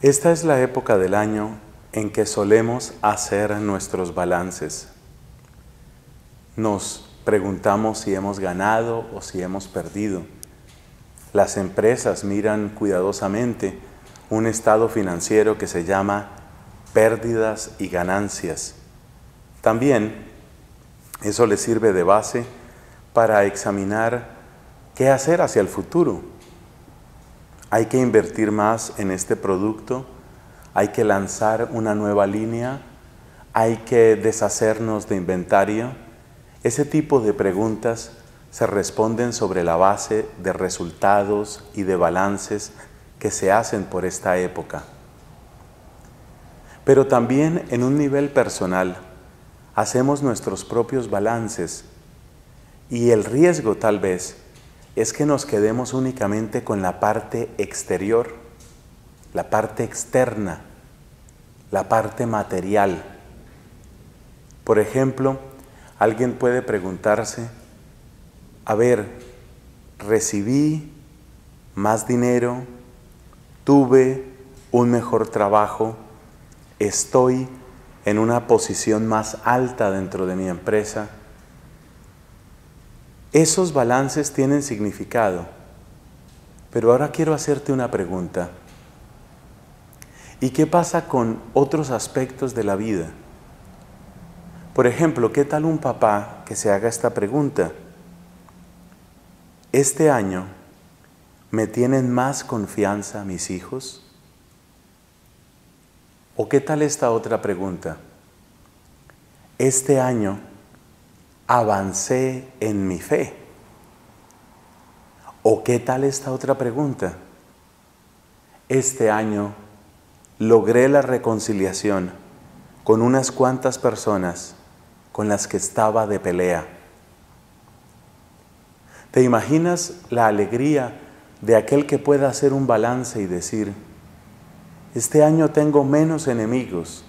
Esta es la época del año en que solemos hacer nuestros balances. Nos preguntamos si hemos ganado o si hemos perdido. Las empresas miran cuidadosamente un estado financiero que se llama pérdidas y ganancias. También eso les sirve de base para examinar qué hacer hacia el futuro hay que invertir más en este producto, hay que lanzar una nueva línea, hay que deshacernos de inventario. Ese tipo de preguntas se responden sobre la base de resultados y de balances que se hacen por esta época. Pero también en un nivel personal hacemos nuestros propios balances y el riesgo tal vez es que nos quedemos únicamente con la parte exterior, la parte externa, la parte material. Por ejemplo, alguien puede preguntarse, a ver, recibí más dinero, tuve un mejor trabajo, estoy en una posición más alta dentro de mi empresa, esos balances tienen significado. Pero ahora quiero hacerte una pregunta. ¿Y qué pasa con otros aspectos de la vida? Por ejemplo, ¿qué tal un papá que se haga esta pregunta? ¿Este año me tienen más confianza mis hijos? ¿O qué tal esta otra pregunta? ¿Este año avancé en mi fe? ¿O qué tal esta otra pregunta? Este año logré la reconciliación con unas cuantas personas con las que estaba de pelea. ¿Te imaginas la alegría de aquel que pueda hacer un balance y decir, este año tengo menos enemigos,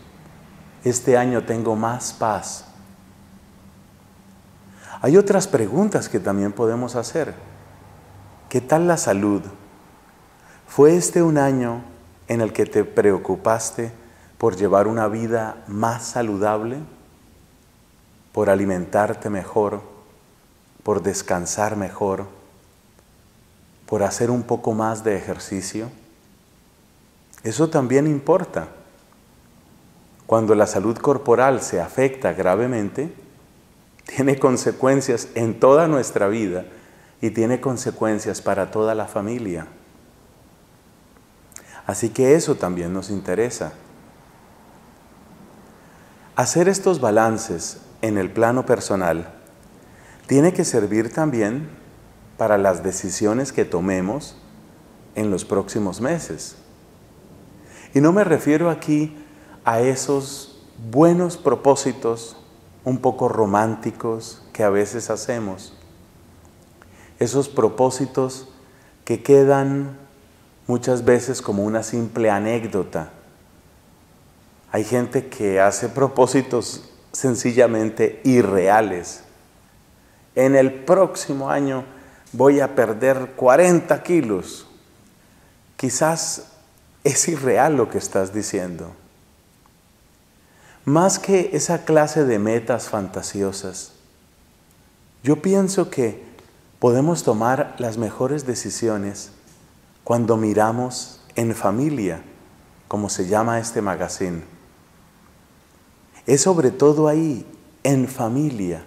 este año tengo más paz, hay otras preguntas que también podemos hacer. ¿Qué tal la salud? ¿Fue este un año en el que te preocupaste por llevar una vida más saludable? ¿Por alimentarte mejor? ¿Por descansar mejor? ¿Por hacer un poco más de ejercicio? Eso también importa. Cuando la salud corporal se afecta gravemente, tiene consecuencias en toda nuestra vida y tiene consecuencias para toda la familia. Así que eso también nos interesa. Hacer estos balances en el plano personal tiene que servir también para las decisiones que tomemos en los próximos meses. Y no me refiero aquí a esos buenos propósitos un poco románticos que a veces hacemos. Esos propósitos que quedan muchas veces como una simple anécdota. Hay gente que hace propósitos sencillamente irreales. En el próximo año voy a perder 40 kilos. Quizás es irreal lo que estás diciendo. Más que esa clase de metas fantasiosas, yo pienso que podemos tomar las mejores decisiones cuando miramos en familia, como se llama este magazine. Es sobre todo ahí, en familia,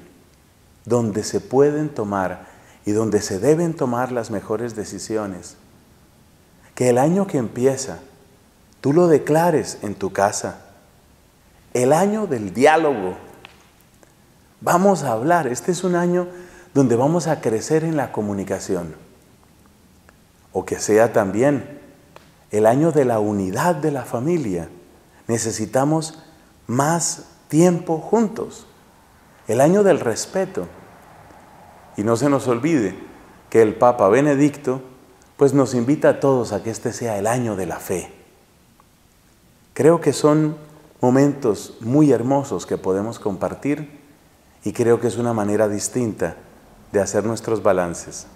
donde se pueden tomar y donde se deben tomar las mejores decisiones. Que el año que empieza, tú lo declares en tu casa el año del diálogo. Vamos a hablar, este es un año donde vamos a crecer en la comunicación. O que sea también el año de la unidad de la familia. Necesitamos más tiempo juntos. El año del respeto. Y no se nos olvide que el Papa Benedicto pues nos invita a todos a que este sea el año de la fe. Creo que son momentos muy hermosos que podemos compartir y creo que es una manera distinta de hacer nuestros balances.